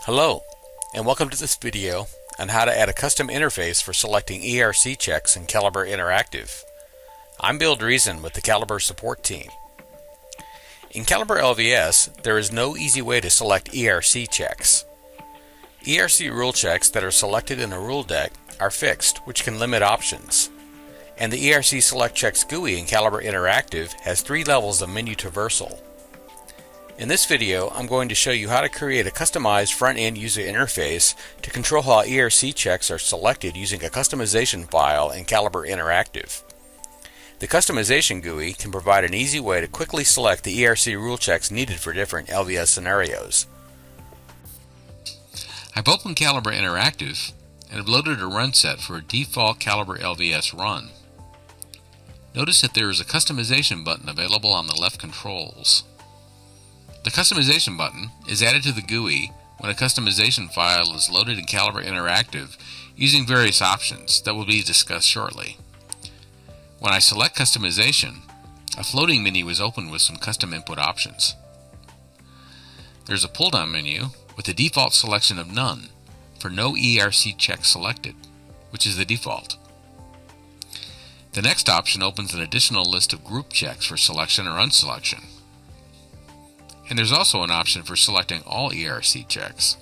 Hello, and welcome to this video on how to add a custom interface for selecting ERC checks in Calibre Interactive. I'm Bill Driesen with the Calibre support team. In Calibre LVS, there is no easy way to select ERC checks. ERC rule checks that are selected in a rule deck are fixed, which can limit options. And the ERC Select Checks GUI in Calibre Interactive has three levels of menu traversal. In this video, I'm going to show you how to create a customized front-end user interface to control how ERC checks are selected using a customization file in Calibre Interactive. The customization GUI can provide an easy way to quickly select the ERC rule checks needed for different LVS scenarios. I've opened Calibre Interactive and have loaded a run set for a default Calibre LVS run. Notice that there is a customization button available on the left controls. The customization button is added to the GUI when a customization file is loaded in Calibre Interactive using various options that will be discussed shortly. When I select customization, a floating menu is opened with some custom input options. There's a pull-down menu with the default selection of none for no ERC check selected, which is the default. The next option opens an additional list of group checks for selection or unselection and there's also an option for selecting all ERC checks.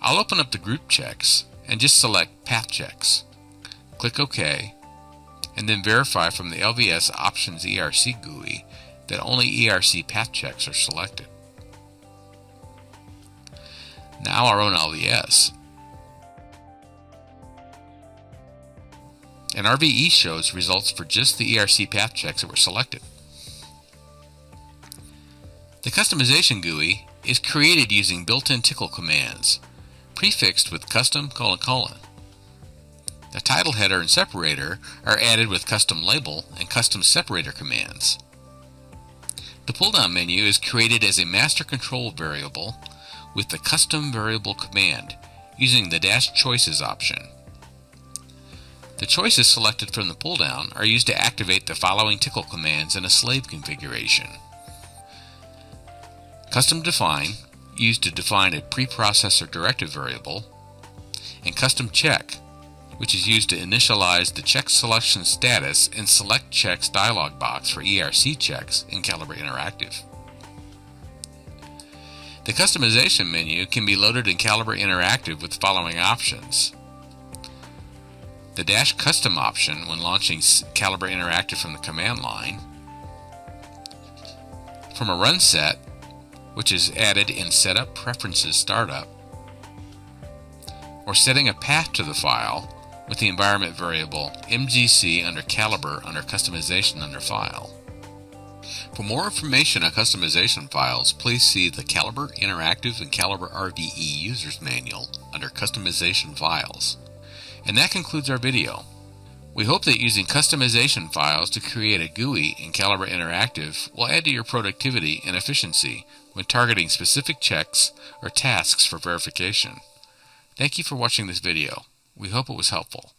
I'll open up the group checks and just select Path Checks. Click OK, and then verify from the LVS Options ERC GUI that only ERC path checks are selected. Now our own LVS. And RVE shows results for just the ERC path checks that were selected. The customization GUI is created using built-in Tcl commands, prefixed with custom colon colon. The title header and separator are added with custom label and custom separator commands. The pull-down menu is created as a master control variable with the custom variable command using the dash choices option. The choices selected from the pull-down are used to activate the following Tcl commands in a slave configuration. Custom define, used to define a preprocessor directive variable, and custom check, which is used to initialize the check selection status in select checks dialog box for ERC checks in Calibre Interactive. The customization menu can be loaded in Calibre Interactive with the following options. The dash custom option when launching Calibre Interactive from the command line. From a run set, which is added in Setup Preferences Startup, or setting a path to the file with the environment variable mgc under calibre under customization under file. For more information on customization files, please see the Calibre Interactive and Calibre RVE User's Manual under Customization Files. And that concludes our video. We hope that using customization files to create a GUI in Calibre Interactive will add to your productivity and efficiency when targeting specific checks or tasks for verification. Thank you for watching this video. We hope it was helpful.